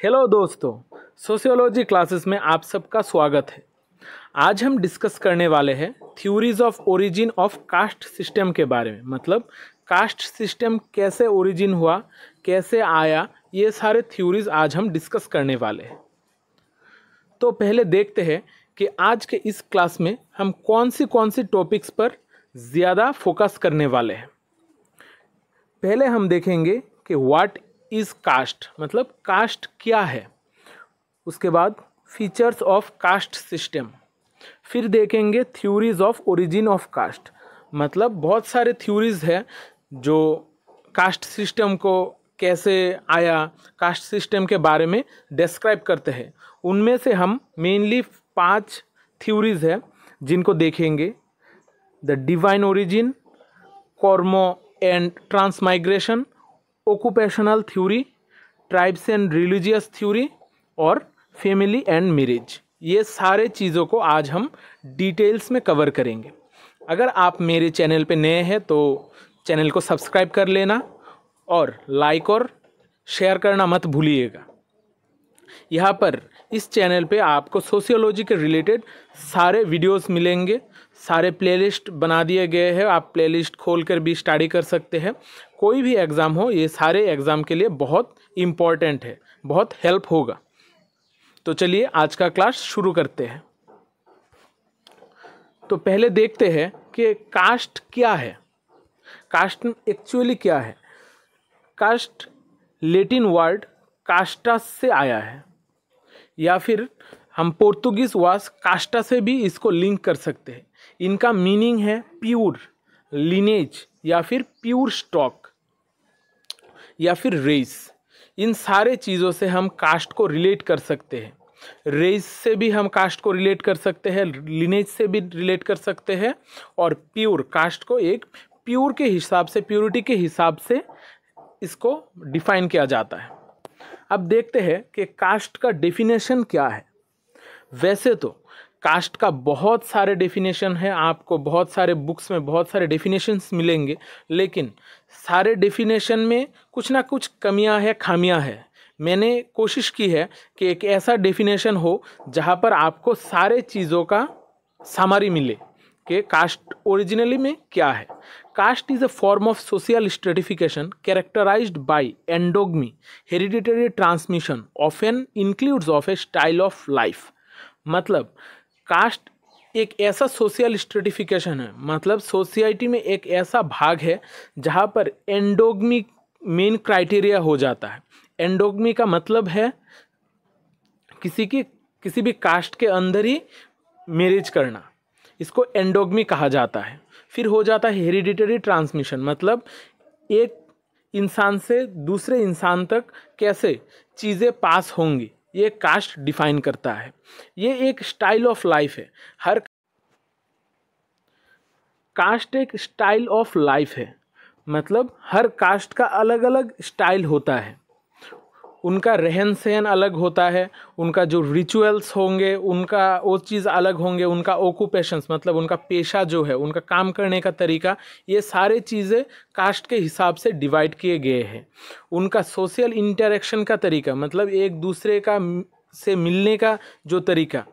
Hello दोस्तों sociology classes में आप सबका स्वागत है। आज हम डिस्कस करने वाले हैं theories of origin of caste system के बारे में। मतलब कास्ट सिस्टम कैसे ओरिजिन हुआ, कैसे आया, ये सारे थ्योरीज आज हम डिस्कस करने वाले हैं। तो पहले देखते हैं कि आज के इस क्लास में हम कौन सी कौन सी टॉपिक्स पर ज़्यादा फोकस करने वाले हैं। पहले हम देखेंगे कि व्हाट इज़ कास्ट मतलब कास्ट क्या है? उसके बाद फीचर्स ऑफ़ कास्ट सिस्टम फिर देखेंगे theories of origin of caste मतलब बहुत सारे थ्योरीज हैं जो कास्ट सिस्टम को कैसे आया कास्ट सिस्टम के बारे में डिस्क्राइब करते हैं। उनमें से हम मेनली पाँच थ्योरीज है जिनको देखेंगे। The divine origin karma and transmigration occupational theory tribes and religious theory और फैमिली एंड मैरिज ये सारे चीज़ों को आज हम डिटेल्स में कवर करेंगे. अगर आप मेरे चैनल पे नए हैं तो चैनल को सब्सक्राइब कर लेना और लाइक और शेयर करना मत भूलिएगा. यहाँ पर इस चैनल पे आपको सोशियोलॉजी के रिलेटेड सारे वीडियोस मिलेंगे. सारे प्लेलिस्ट बना दिए गए हैं. आप प्लेलिस्ट खोल कर भी स्टडी कर सकते हैं. कोई भी एग्ज़ाम हो, ये सारे एग्ज़ाम के लिए बहुत इंपॉर्टेंट है, बहुत हेल्प होगा। तो चलिए आज का क्लास शुरू करते हैं। तो पहले देखते हैं कि कास्ट क्या है। कास्ट एक्चुअली क्या है? कास्ट लेटिन वर्ड कास्टा से आया है। या फिर हम पोर्तुगीज वास कास्टा से भी इसको लिंक कर सकते हैं। इनका मीनिंग है प्योर लिनेज या फिर प्योर स्टॉक या फिर रेस इन सारे चीज़ों से हम कास्ट को रिलेट कर सकते हैं। रेस से भी हम कास्ट को रिलेट कर सकते हैं लिनेज से भी रिलेट कर सकते हैं, और प्योर कास्ट को एक प्योर के हिसाब से प्योरिटी के हिसाब से इसको डिफाइन किया जाता है। अब देखते हैं कि कास्ट का डेफिनेशन क्या है। वैसे तो कास्ट का बहुत सारे डेफिनेशन है, आपको बहुत सारे बुक्स में बहुत सारे डेफिनेशंस मिलेंगे, लेकिन सारे डेफिनेशन में कुछ ना कुछ कमियाँ है, खामियाँ है। मैंने कोशिश की है कि एक ऐसा डेफिनेशन हो जहाँ पर आपको सारे चीज़ों का सामारी मिले कि कास्ट ओरिजिनली में क्या है। Caste is a form of social stratification characterized by endogamy hereditary transmission of an includes of a style of life मतलब कास्ट एक ऐसा सोशल स्ट्रेटिफिकेशन है मतलब सोसाइटी में एक ऐसा भाग है जहाँ पर एंडोगमी मेन क्राइटेरिया हो जाता है। एंडोगमी का मतलब है किसी की, किसी भी कास्ट के अंदर ही मैरिज करना। इसको एंडोगमी कहा जाता है। फिर हो जाता है हेरिडिटरी ट्रांसमिशन मतलब एक इंसान से दूसरे इंसान तक कैसे चीज़ें पास होंगी। ये कास्ट डिफाइन करता है। ये एक स्टाइल ऑफ़ लाइफ है। हर कास्ट एक स्टाइल ऑफ़ लाइफ है। मतलब हर कास्ट का अलग अलग स्टाइल होता है। उनका रहन सहन अलग होता है, उनका जो रिचुअल्स होंगे, उनका वो चीज़ अलग होंगे, उनका ओकुपेशंस मतलब उनका पेशा जो है, उनका काम करने का तरीका, ये सारे चीज़ें कास्ट के हिसाब से डिवाइड किए गए हैं। उनका सोशल इंटरेक्शन का तरीका मतलब एक दूसरे का से मिलने का जो तरीका,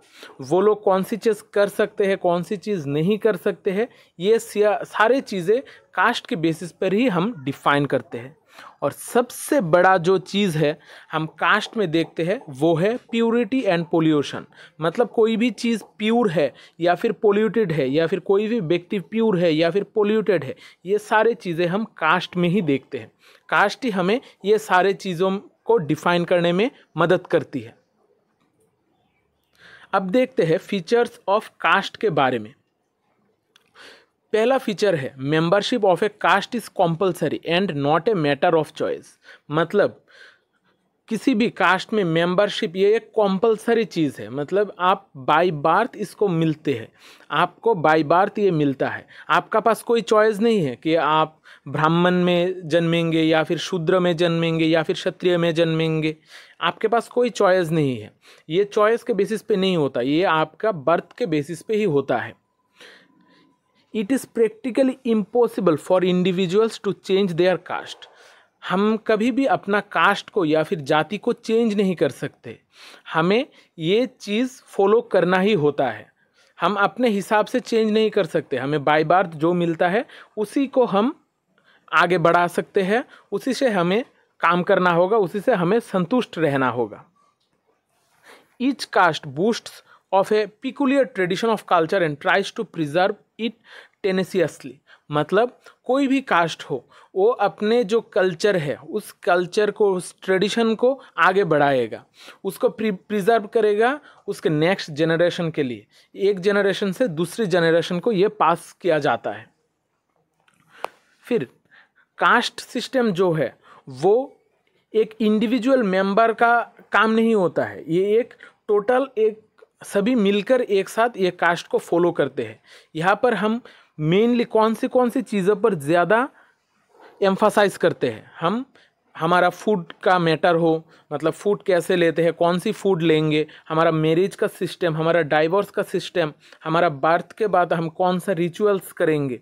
वो लोग कौन सी चीज़ कर सकते हैं, कौन सी चीज़ नहीं कर सकते हैं, ये सारे चीज़ें कास्ट के बेसिस पर ही हम डिफाइन करते हैं। और सबसे बड़ा जो चीज़ है, हम कास्ट में देखते हैं, वो है प्योरिटी एंड पोल्यूशन मतलब कोई भी चीज़ प्योर है, या फिर पोल्यूटेड है, या फिर कोई भी व्यक्ति प्योर है, या फिर पोल्यूटेड है, ये सारे चीज़ें हम कास्ट में ही देखते हैं। कास्ट ही हमें ये सारे चीज़ों को डिफाइन करने में मदद करती है। अब देखते हैं फीचर्स ऑफ़ कास्ट के बारे में। पहला फीचर है membership of a caste is compulsory and not a matter of choice मतलब किसी भी कास्ट में मेंबरशिप ये एक कॉम्पल्सरी चीज़ है। मतलब आप बाई बार्थ इसको मिलते हैं। आपको बाई बार्थ ये मिलता है। आपका पास कोई चॉइस नहीं है कि आप ब्राह्मण में जन्मेंगे या फिर शूद्र में जन्मेंगे या फिर क्षत्रिय में जन्मेंगे। आपके पास कोई चॉइस नहीं है। ये चॉइस के बेसिस पे नहीं होता। ये आपका बर्थ के बेसिस पे ही होता है। It is practically impossible for individuals to change their caste हम कभी भी अपना कास्ट को या फिर जाति को चेंज नहीं कर सकते। हमें ये चीज़ फॉलो करना ही होता है। हम अपने हिसाब से चेंज नहीं कर सकते। हमें बाई बार्थ जो मिलता है, उसी को हम आगे बढ़ा सकते हैं। उसी से हमें काम करना होगा, उसी से हमें संतुष्ट रहना होगा। Each caste boasts of a peculiar tradition of culture and tries to preserve it tenaciously. मतलब कोई भी कास्ट हो, वो अपने जो कल्चर है, उस कल्चर को, उस ट्रेडिशन को आगे बढ़ाएगा। उसको प्रिजर्व करेगा उसके नेक्स्ट जनरेशन के लिए। एक जनरेशन से दूसरी जनरेशन को ये पास किया जाता है। फिर, कास्ट सिस्टम जो है, वो एक इंडिविजुअल मेंबर का काम नहीं होता है। ये एक टोटल एक सभी मिलकर एक साथ ये कास्ट को फॉलो करते हैं। यहाँ पर हम मेनली कौन सी कौन सी चीज़ों पर ज़्यादा एम्फासाइज करते हैं? हम हमारा फ़ूड का मैटर हो मतलब फ़ूड कैसे लेते हैं, कौन सी फ़ूड लेंगे, हमारा मैरिज का सिस्टम हमारा डाइवोर्स का सिस्टम हमारा बर्थ के बाद हम कौन सा रिचुअल्स करेंगे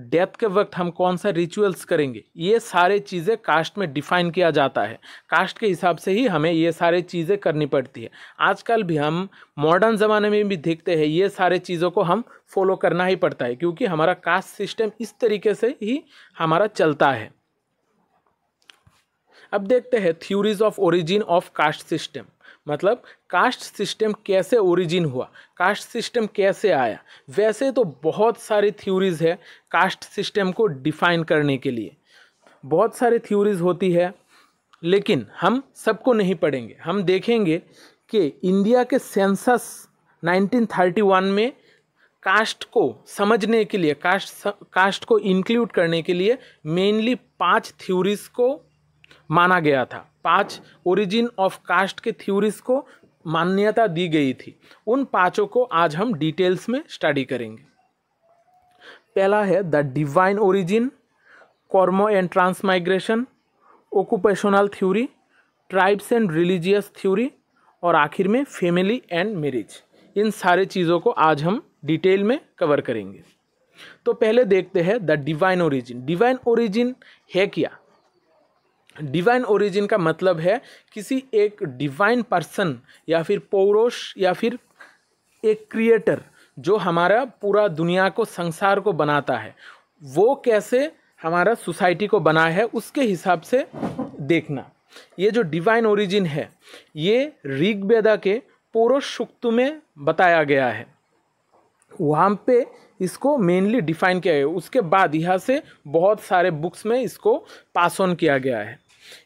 डेथ के वक्त हम कौन सा रिचुअल्स करेंगे, ये सारे चीज़ें कास्ट में डिफाइन किया जाता है। कास्ट के हिसाब से ही हमें ये सारे चीज़ें करनी पड़ती है। आजकल भी हम मॉडर्न ज़माने में भी देखते हैं, ये सारे चीज़ों को हम फॉलो करना ही पड़ता है, क्योंकि हमारा कास्ट सिस्टम इस तरीके से ही हमारा चलता है। अब देखते हैं theories of origin of caste system मतलब कास्ट सिस्टम कैसे ओरिजिन हुआ? कास्ट सिस्टम कैसे आया? वैसे तो बहुत सारी थ्योरीज है कास्ट सिस्टम को डिफाइन करने के लिए। बहुत सारी थ्योरीज होती है, लेकिन हम सबको नहीं पढ़ेंगे। हम देखेंगे कि इंडिया के सेंसस 1931 में कास्ट को समझने के लिए कास्ट कास्ट को इंक्लूड करने के लिए मेनली पाँच थ्योरीज को माना गया था। पाँच ओरिजिन ऑफ़ कास्ट के थ्योरीज को मान्यता दी गई थी। उन पाँचों को आज हम डिटेल्स में स्टडी करेंगे। पहला है the divine origin karma and transmigration occupational theory tribes and religious theory और आखिर में फैमिली एंड मैरिज इन सारे चीज़ों को आज हम डिटेल में कवर करेंगे। तो पहले देखते हैं the divine origin divine origin है क्या? डिवाइन ओरिजिन का मतलब है किसी एक डिवाइन पर्सन या फिर पौरुष या फिर एक क्रिएटर जो हमारा पूरा दुनिया को, संसार को बनाता है। वो कैसे हमारा सोसाइटी को बनाया है, उसके हिसाब से देखना। ये जो डिवाइन ओरिजिन है, ये ऋग्वेदा के पौरुष सुक्त में बताया गया है। वहाँ पे इसको मेनली डिफाइन किया गया उसके बाद यहाँ से बहुत सारे बुक्स में इसको पास ऑन किया गया है।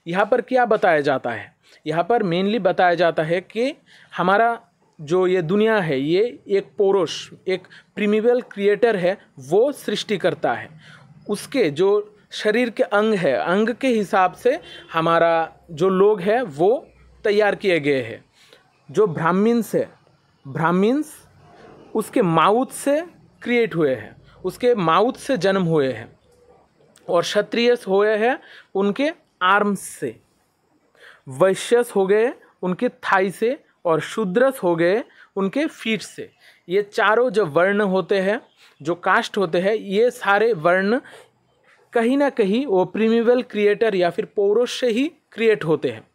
यहाँ पर क्या बताया जाता है? यहाँ पर मेनली बताया जाता है कि हमारा जो ये दुनिया है, ये एक पोरुष, एक प्रीमिवल क्रिएटर है, वो सृष्टि करता है। उसके जो शरीर के अंग है, अंग के हिसाब से हमारा जो लोग है, वो तैयार किए गए हैं। जो ब्राह्मीन्स है ब्राह्मीन्स उसके माउथ से क्रिएट हुए हैं। उसके माउथ से जन्म हुए हैं और क्षत्रिय हुए हैं उनके आर्म्स से। वैश्यस हो गए उनके थाई से और शूद्रस हो गए उनके फीट से। ये चारों जो वर्ण होते हैं, जो कास्ट होते हैं, ये सारे वर्ण कहीं ना कहीं वो प्रीमिवल क्रिएटर या फिर पौरुष से ही क्रिएट होते हैं।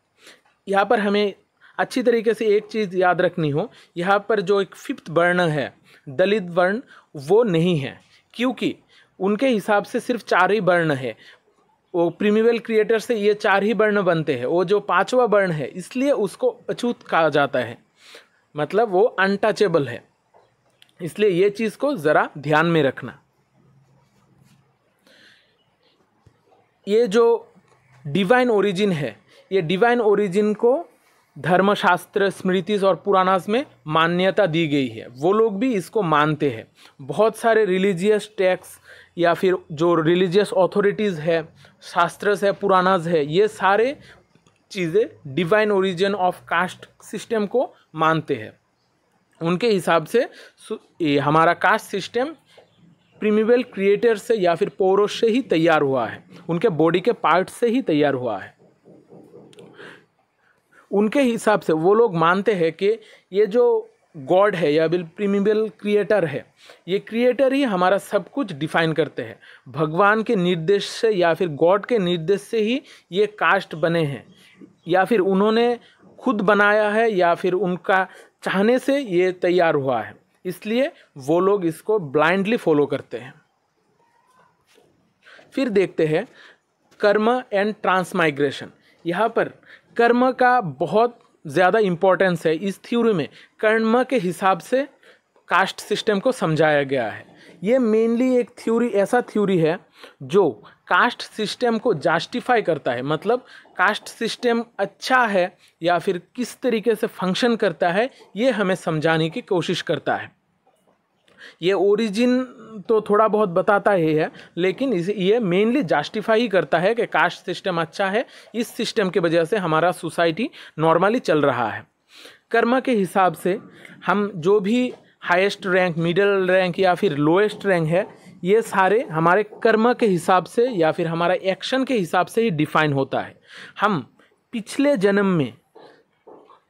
यहाँ पर हमें अच्छी तरीके से एक चीज़ याद रखनी हो, यहाँ पर जो एक फिफ्थ वर्ण है, दलित वर्ण, वो नहीं है। क्योंकि उनके हिसाब से सिर्फ़ चार ही वर्ण है। वो प्रीमिवल क्रिएटर से ये चार ही वर्ण बनते हैं। वो जो पांचवा वर्ण है, इसलिए उसको अछूत कहा जाता है। मतलब वो अनटचेबल है। इसलिए ये चीज़ को ज़रा ध्यान में रखना। ये जो डिवाइन ओरिजिन है, ये डिवाइन ओरिजिन को धर्मशास्त्र, स्मृतिस और पुराणास में मान्यता दी गई है। वो लोग भी इसको मानते हैं। बहुत सारे रिलीजियस टैक्स या फिर जो रिलीजियस अथॉरिटीज़ है, शास्त्रस है पुराणाज है, ये सारे चीज़ें divine origin of caste system को मानते हैं। उनके हिसाब से हमारा कास्ट सिस्टम प्रीमिवल क्रिएटर से या फिर पौरुष से ही तैयार हुआ है। उनके बॉडी के पार्ट से ही तैयार हुआ है। उनके हिसाब से वो लोग मानते हैं कि ये जो गॉड है या बिल प्रीमिबल क्रिएटर है, ये क्रिएटर ही हमारा सब कुछ डिफाइन करते हैं। भगवान के निर्देश से या फिर गॉड के निर्देश से ही ये कास्ट बने हैं। या फिर उन्होंने खुद बनाया है या फिर उनका चाहने से ये तैयार हुआ है। इसलिए वो लोग इसको ब्लाइंडली फॉलो करते हैं। फिर देखते हैं कर्म एंड ट्रांसमाइग्रेशन। यहाँ पर कर्म का बहुत ज़्यादा इम्पोर्टेंस है इस थ्योरी में। कर्म के हिसाब से कास्ट सिस्टम को समझाया गया है। ये मेनली एक थ्योरी ऐसा थ्योरी है जो कास्ट सिस्टम को जस्टिफाई करता है। मतलब कास्ट सिस्टम अच्छा है या फिर किस तरीके से फ़ंक्शन करता है, ये हमें समझाने की कोशिश करता है। ये ओरिजिन तो थोड़ा बहुत बताता ही है, लेकिन इसे, ये मेनली जस्टिफाई करता है कि कास्ट सिस्टम अच्छा है, इस सिस्टम की वजह से हमारा सोसाइटी नॉर्मली चल रहा है। कर्म के हिसाब से हम जो भी हाईएस्ट रैंक मिडिल रैंक या फिर लोएस्ट रैंक है, ये सारे हमारे कर्म के हिसाब से या फिर हमारा एक्शन के हिसाब से ही डिफाइन होता है। हम पिछले जन्म में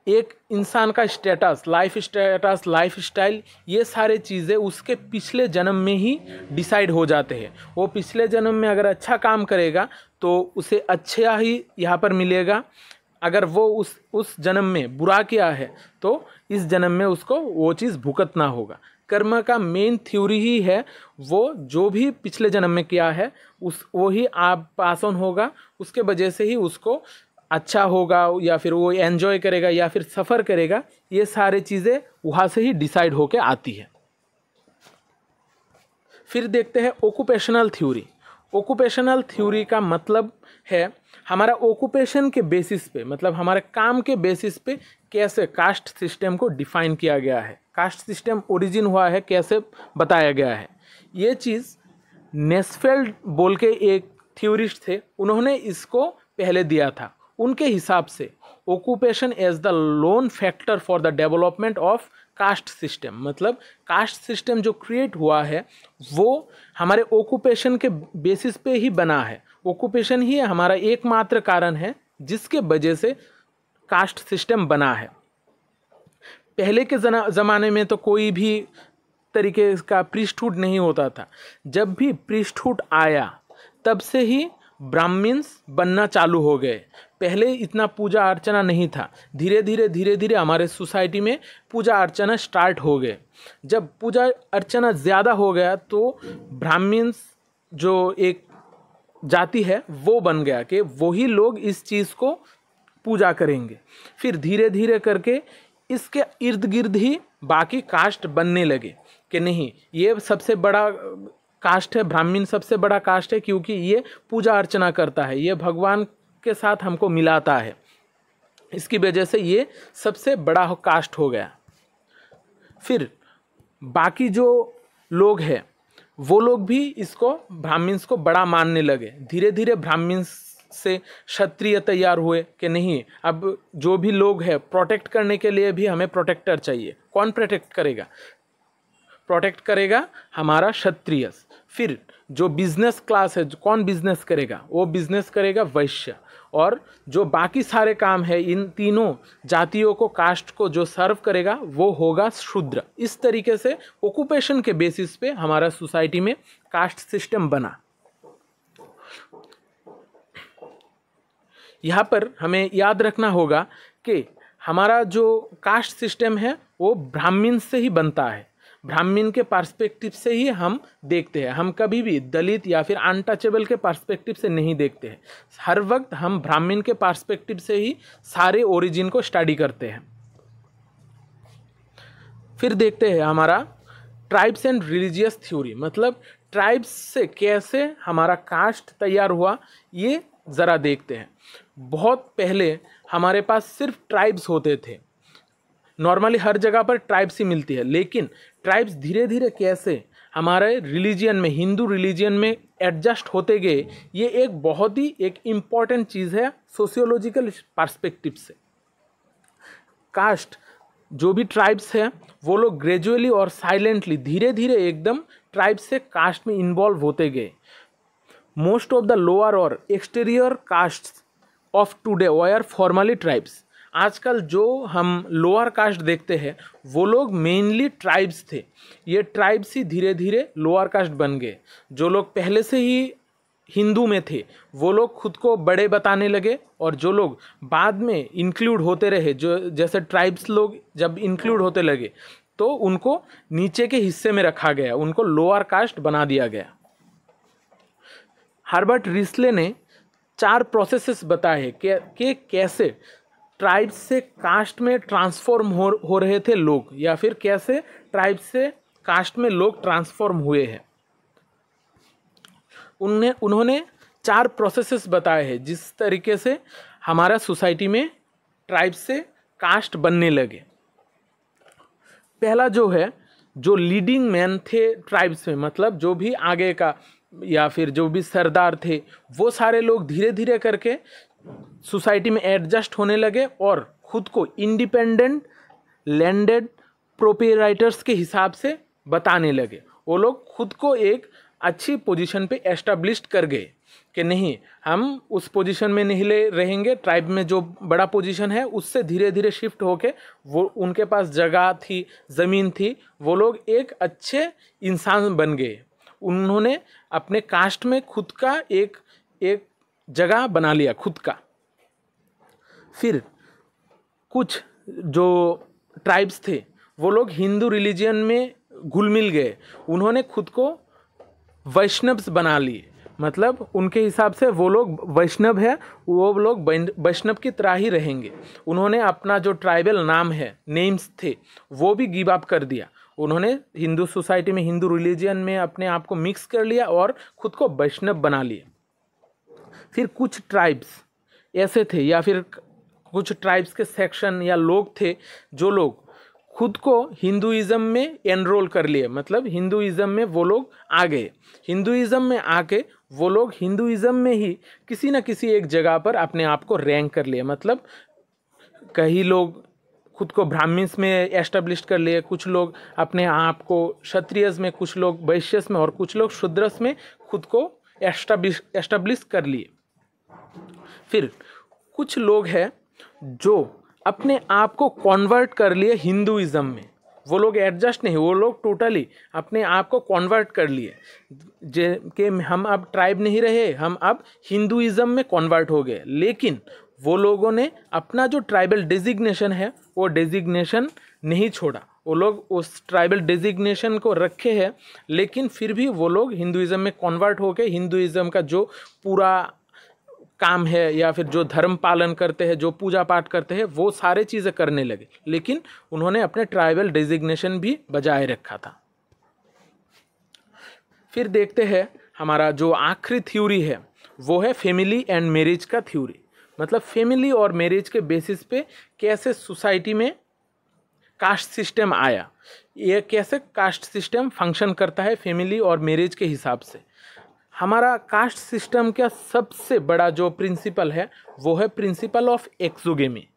एक इंसान का status life status lifestyle ये सारे चीज़ें उसके पिछले जन्म में ही डिसाइड हो जाते हैं। वो पिछले जन्म में अगर अच्छा काम करेगा तो उसे अच्छा ही यहाँ पर मिलेगा। अगर वो उस उस जन्म में बुरा किया है तो इस जन्म में उसको वो चीज़ भुगतना होगा। कर्म का मेन थ्योरी ही है, वो जो भी पिछले जन्म में किया है, उस, वो ही आप पास ऑन होगा। उसके वजह से ही उसको अच्छा होगा या फिर वो एन्जॉय करेगा या फिर सफ़र करेगा, ये सारे चीज़ें वहाँ से ही डिसाइड होके आती है। फिर देखते हैं ओकुपेशनल थ्योरी ओकुपेशनल थ्योरी का मतलब है हमारा ओकुपेशन के बेसिस पे मतलब हमारे काम के बेसिस पे कैसे कास्ट सिस्टम को डिफाइन किया गया है कास्ट सिस्टम ओरिजिन हुआ है, कैसे बताया गया है। ये चीज़ नेस्फेल्ड बोल के एक थ्योरिस्ट थे, उन्होंने इसको पहले दिया था। उनके हिसाब से occupation as the lone factor for the development of caste system मतलब कास्ट सिस्टम जो क्रिएट हुआ है, वो हमारे ओक्यूपेशन के बेसिस पे ही बना है। ओक्यूपेशन ही हमारा एकमात्र कारण है, जिसके वजह से कास्ट सिस्टम बना है। पहले के ज़माने में तो कोई भी तरीके का प्रिस्टहुड नहीं होता था। जब भी प्रिस्टहुड आया, तब से ही ब्राह्मण्स बनना चालू हो गए। पहले इतना पूजा अर्चना नहीं था। धीरे धीरे धीरे धीरे हमारे सोसाइटी में पूजा अर्चना स्टार्ट हो गए। जब पूजा अर्चना ज़्यादा हो गया तो ब्राह्मण्स जो एक जाति है, वो बन गया कि वही लोग इस चीज़ को पूजा करेंगे। फिर धीरे धीरे करके इसके इर्द गिर्द ही बाकी कास्ट बनने लगे कि नहीं, ये सबसे बड़ा कास्ट है, ब्राह्मीण सबसे बड़ा कास्ट है क्योंकि ये पूजा अर्चना करता है, ये भगवान के साथ हमको मिलाता है। इसकी वजह से ये सबसे बड़ा कास्ट हो गया। फिर बाकी जो लोग हैं, वो लोग भी इसको ब्राह्मण्स को बड़ा मानने लगे। धीरे धीरे ब्राह्मण से क्षत्रिय तैयार हुए कि नहीं, अब जो भी लोग हैं प्रोटेक्ट करने के लिए भी हमें प्रोटेक्टर चाहिए। कौन प्रोटेक्ट करेगा? प्रोटेक्ट करेगा हमारा क्षत्रिय। फिर जो बिज़नेस क्लास है, कौन बिज़नेस करेगा? वो बिज़नेस करेगा वैश्य। और जो बाकी सारे काम है, इन तीनों जातियों को कास्ट को जो सर्व करेगा, वो होगा शूद्र। इस तरीके से ऑक्यूपेशन के बेसिस पे हमारा सोसाइटी में कास्ट सिस्टम बना। यहाँ पर हमें याद रखना होगा कि हमारा जो कास्ट सिस्टम है, वो ब्राह्मीण से ही बनता है। ब्राह्मण के पर्सपेक्टिव से ही हम देखते हैं। हम कभी भी दलित या फिर अनटचेबल के पर्सपेक्टिव से नहीं देखते हैं। हर वक्त हम ब्राह्मण के पर्सपेक्टिव से ही सारे ओरिजिन को स्टडी करते हैं। फिर देखते हैं हमारा ट्राइब्स एंड रिलीजियस थ्योरी मतलब ट्राइब्स से कैसे हमारा कास्ट तैयार हुआ, ये ज़रा देखते हैं। बहुत पहले हमारे पास सिर्फ़ ट्राइब्स होते थे। नॉर्मली हर जगह पर ट्राइब्स ही मिलती है, लेकिन ट्राइब्स धीरे धीरे कैसे हमारे रिलीजियन में, हिंदू रिलीजियन में एडजस्ट होते गए, ये एक बहुत ही एक इंपॉर्टेंट चीज़ है सोशियोलॉजिकल पर्सपेक्टिव से। कास्ट जो भी ट्राइब्स हैं, वो लोग ग्रेजुअली और साइलेंटली धीरे धीरे एकदम ट्राइब्स से कास्ट में इन्वॉल्व होते गए। मोस्ट ऑफ़ द लोअर और exterior caste of today were formerly tribes आजकल जो हम लोअर कास्ट देखते हैं वो लोग मेनली ट्राइब्स थे। ये ट्राइब्स ही धीरे धीरे लोअर कास्ट बन गए। जो लोग पहले से ही हिंदू में थे वो लोग खुद को बड़े बताने लगे और जो लोग बाद में इंक्लूड होते रहे जो जैसे ट्राइब्स लोग जब इंक्लूड होते लगे तो उनको नीचे के हिस्से में रखा गया उनको लोअर कास्ट बना दिया गया। हार्बर्ट रिस्ले ने चार प्रोसेसेस बताए कि, कैसे ट्राइब्स से कास्ट में ट्रांसफॉर्म हो हो रहे थे लोग, या फिर कैसे ट्राइब्स से कास्ट में लोग ट्रांसफॉर्म हुए हैं। उनने, उन्होंने चार प्रोसेसेस बताए हैं, जिस तरीके से हमारा सोसाइटी में ट्राइब से कास्ट बनने लगे। पहला जो है, जो लीडिंग मैन थे ट्राइब्स में मतलब जो भी आगे का, या फिर जो भी सरदार थे, वो सारे लोग धीरे धीरे करके सोसाइटी में एडजस्ट होने लगे और खुद को इंडिपेंडेंट, लैंडेड प्रोपेराइटर्स के हिसाब से बताने लगे। वो लोग खुद को एक अच्छी पोजीशन पे एस्टेब्लिश कर गए कि नहीं, हम उस पोजीशन में नहीं ले रहेंगे, ट्राइब में जो बड़ा पोजीशन है उससे धीरे धीरे शिफ्ट होके वो उनके पास जगह थी, ज़मीन थी, वो लोग एक अच्छे इंसान बन गए। उन्होंने अपने कास्ट में खुद का एक एक जगह बना लिया खुद का। फिर कुछ जो ट्राइब्स थे, वो लोग हिंदू रिलीजियन में घुल मिल गए। उन्होंने खुद को वैष्णव्स बना लिए। मतलब उनके हिसाब से वो लोग वैष्णव है, वो लोग वैष्णव की तरह ही रहेंगे। उन्होंने अपना जो ट्राइबल नाम है नेम्स थे, वो भी गिव अप कर दिया। उन्होंने हिंदू सोसाइटी में, हिंदू रिलीजियन में अपने आप को मिक्स कर लिया और खुद को वैष्णव बना लिए। फिर कुछ ट्राइब्स ऐसे थे, या फिर कुछ ट्राइब्स के सेक्शन या लोग थे जो लोग खुद को हिंदुज़म में एनरोल कर लिए। मतलब हिंदुज़म में वो लोग आ गए। हिंदुज़म में आके वो लोग हिंदुज़म में ही किसी न किसी एक जगह पर अपने आप को रैंक कर लिए। मतलब कई लोग खुद को ब्राह्मण्स में एस्टेब्लिश कर लिए, कुछ लोग अपने आप को क्षत्रियस में, कुछ लोग वैश्यस में और कुछ लोग शूद्रस में खुद को एस्टेब्लिश एस्टेब्लिश कर लिए। फिर कुछ लोग हैं जो अपने आप को कन्वर्ट कर लिए हिंदुज़म में। वो लोग एडजस्ट नहीं, वो लोग टोटली अपने आप को कन्वर्ट कर लिए। जे, कि हम अब ट्राइब नहीं रहे, हम अब हिंदुज़म में कन्वर्ट हो गए। लेकिन वो लोगों ने अपना जो ट्राइबल डेजिग्नेशन है, वो डेजिग्नेशन नहीं छोड़ा। वो लोग उस ट्राइबल डेजिग्नेशन को रखे हैं, लेकिन फिर भी वो लोग हिंदुज़म में कन्वर्ट होकर हिंदुज़म का जो पूरा काम है या फिर जो धर्म पालन करते हैं, जो पूजा पाठ करते हैं, वो सारे चीज़ें करने लगे। लेकिन उन्होंने अपने ट्राइबल डेजिग्नेशन भी बजाय रखा था। फिर देखते हैं हमारा जो आखिरी थ्योरी है, वो है फैमिली एंड मैरिज का थ्योरी मतलब फैमिली और मैरिज के बेसिस पे कैसे सोसाइटी में कास्ट सिस्टम आया। ये कैसे कास्ट सिस्टम फ़ंक्शन करता है फैमिली और मैरिज के हिसाब से। हमारा कास्ट सिस्टम का सबसे बड़ा जो प्रिंसिपल है, वो है प्रिंसिपल ऑफ़ एक्सोगेमी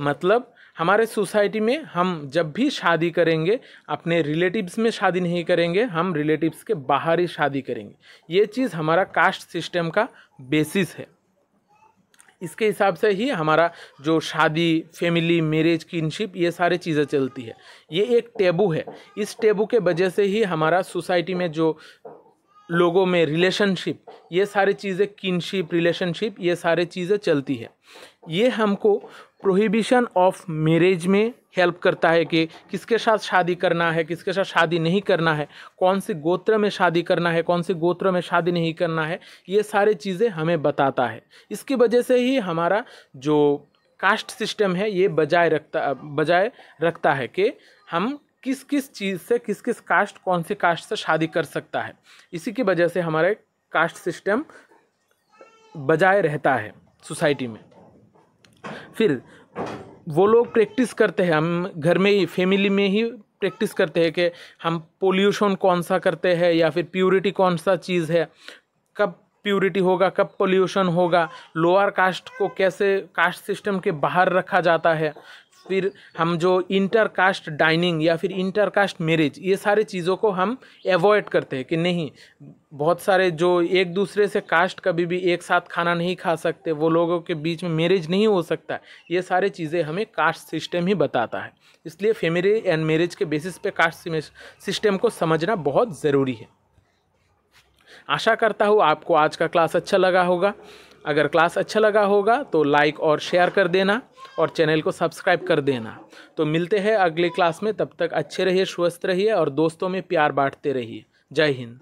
मतलब हमारे सोसाइटी में हम जब भी शादी करेंगे, अपने रिलेटिव्स में शादी नहीं करेंगे, हम रिलेटिव्स के बाहर ही शादी करेंगे. ये चीज़ हमारा कास्ट सिस्टम का बेसिस है. इसके हिसाब से ही हमारा जो शादी फैमिली मैरिज किनशिप ये सारी चीज़ें चलती है. ये एक टेबू है. इस टेबू के वजह से ही हमारा सोसाइटी में जो लोगों में रिलेशनशिप ये सारी चीज़ें किनशिप रिलेशनशिप ये सारी चीज़ें चलती है। ये हमको प्रोहिबिशन ऑफ़ मैरिज में हेल्प करता है कि किसके साथ शादी करना है, किसके साथ शादी नहीं करना है, कौन से गोत्र में शादी करना है, कौन से गोत्र में शादी नहीं करना है, ये सारी चीज़ें हमें बताता है। इसकी वजह से ही हमारा जो कास्ट सिस्टम है, ये बजाय रखता बजाय रखता है कि हम किस किस चीज़ से, किस किस कास्ट कौन से कास्ट से शादी कर सकता है। इसी की वजह से हमारे कास्ट सिस्टम बजाय रहता है सोसाइटी में। फिर वो लोग प्रैक्टिस करते हैं, हम घर में ही फैमिली में ही प्रैक्टिस करते हैं कि हम पोल्यूशन कौन सा करते हैं या फिर प्योरिटी कौन सा चीज़ है। कब प्योरिटी होगा, कब पोल्यूशन होगा लोअर कास्ट को कैसे कास्ट सिस्टम के बाहर रखा जाता है। फिर हम जो इंटर कास्ट डाइनिंग या फिर इंटर कास्ट मैरिज ये सारे चीज़ों को हम एवॉइड करते हैं कि नहीं, बहुत सारे जो एक दूसरे से कास्ट कभी भी एक साथ खाना नहीं खा सकते, वो लोगों के बीच में मैरिज नहीं हो सकता, ये सारे चीज़ें हमें कास्ट सिस्टम ही बताता है। इसलिए फैमिली एंड मैरिज के बेसिस पे कास्ट सिस्टम को समझना बहुत ज़रूरी है। आशा करता हूँ आपको आज का क्लास अच्छा लगा होगा। अगर क्लास अच्छा लगा होगा तो लाइक और शेयर कर देना। और चैनल को सब्सक्राइब कर देना। तो मिलते हैं अगले क्लास में। तब तक अच्छे रहिए, स्वस्थ रहिए और दोस्तों में प्यार बांटते रहिए। जय हिंद।